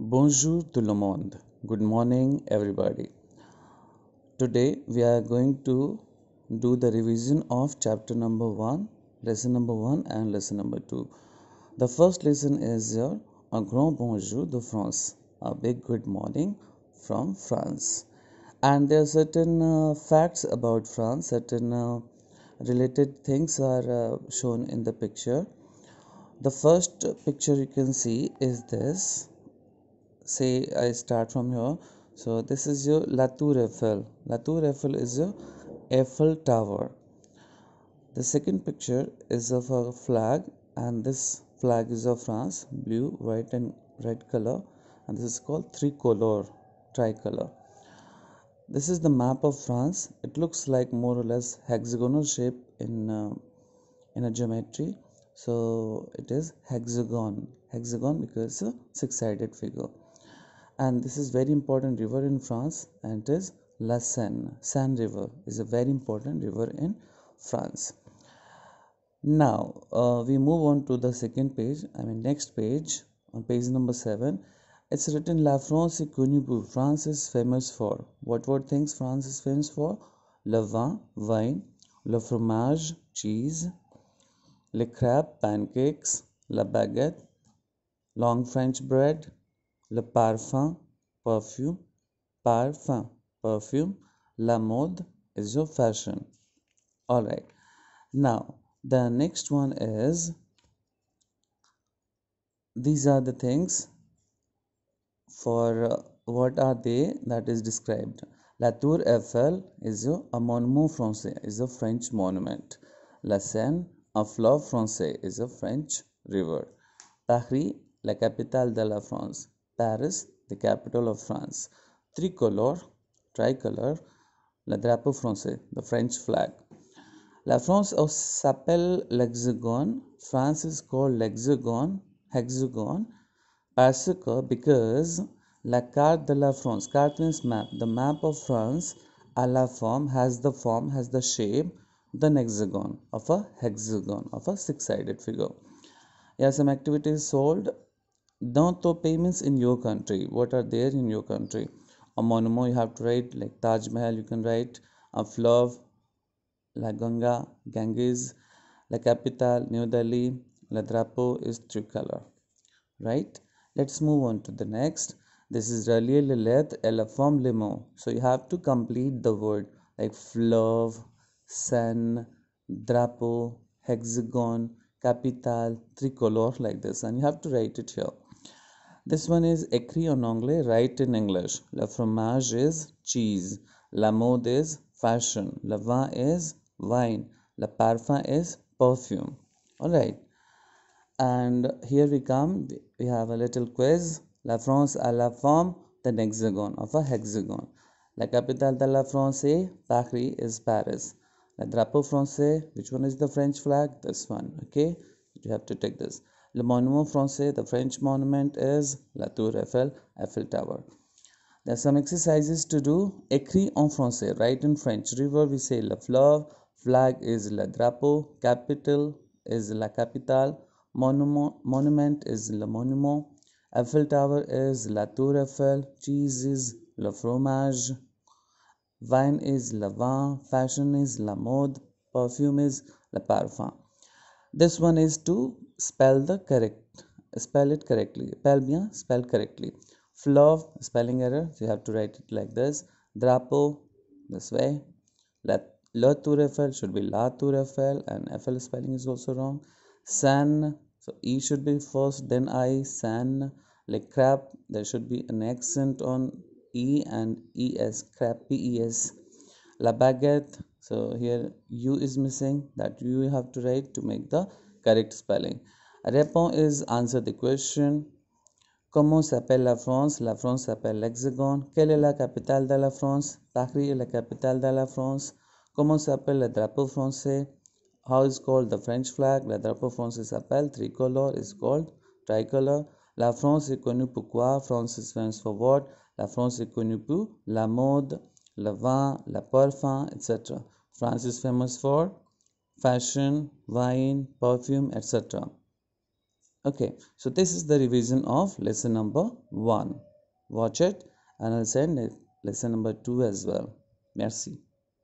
Bonjour tout le monde. Good morning, everybody. Today we are going to do the revision of chapter number 1, lesson number 1, and lesson number 2. The first lesson is your Un grand bonjour de France, a big good morning from France. And there are certain uh, facts about France, certain uh, related things are uh, shown in the picture. The first picture you can see is this say I start from here. So this is your La Tour Eiffel. La Eiffel is your Eiffel Tower. The second picture is of a flag, and this flag is of France, blue, white, and red color, and this is called tricolor, tricolor. This is the map of France. It looks like more or less hexagonal shape in uh, in a geometry. So it is hexagon, hexagon because it's a six-sided figure and this is very important river in France and it is La Seine. Seine river is a very important river in France. Now uh, we move on to the second page. I mean next page on page number seven. It's written La France est connue pour France is famous for what what things France is famous for? Le vin, wine, le fromage, cheese, le crêpes, pancakes, la baguette, long French bread, le parfum, perfume, parfum, perfume, la mode is your fashion. All right. Now, the next one is these are the things for uh, what are they that is described. La Tour Eiffel is a monument français, is a French monument. La Seine, un fleuve français, is a French river. Paris, la capitale de la France, Paris, the capital of France. Tricolore, tricolor, le drapeau français, the French flag. La France s'appelle l'hexagone. France is called l'hexagone, hexagon, parce que because la carte de la France, carte means map, the map of France a la forme has the form, has the shape, the hexagon of a hexagon, of a six-sided figure. Yeah, some activities sold don't to payments in your country. What are there in your country? A monument you have to write like taj mahal you can write. A fleuve la ganga ganges. La Capital, new delhi la drapeau is tricolor right? Let's move on to the next. This is relier forme le mot so you have to complete the word like fleuve seine drapeau hexagon capital tricolor like this. And you have to write it here this one is écrit en anglais, write in English. Le fromage is cheese. La mode is fashion. Le vin is wine. Le parfum is perfume. Alright. And here we come. We have a little quiz. La France a la forme the hexagon of a hexagon. La capitale de la France Paris is Paris. La drapeau français, which one is the French flag? This one. Okay. You have to take this. Le Monument Français, the French monument is La Tour Eiffel, Eiffel Tower. There are some exercises to do. Écrit en français, write in French. River, we say la Fleuve. Flag is Le Drapeau. Capital is La Capitale. Monument, monument is Le Monument. Eiffel Tower is La Tour Eiffel. Cheese is Le Fromage. Wine is Le Vin. Fashion is La Mode. Perfume is Le Parfum. This one is to spell the correct spell it correctly. Spell bien spell correctly. Fleuve spelling error so you have to write it like this. Drapeau this way. Let la tour eiffel should be la tour eiffel and eiffel spelling is also wrong. San so e should be first then i san. Like crap there should be an accent on e and es crap pes la baguette so here u is missing that you have to write to make the correct spelling. Répond is answer the question. Comment s'appelle la France? La France s'appelle l'Hexagone. Quelle est la capitale de la France? Paris est la capitale de la France. Comment s'appelle le drapeau français? How is called the French flag? Le drapeau français s'appelle tricolore, is called tricolor. La France est connue pour quoi? France is famous for what? La France est connue pour la mode, le vin, la parfum, etc. France is famous for fashion, wine, perfume, etc. okay so this is the revision of lesson number one. Watch it and i'll send lesson number two as well. Merci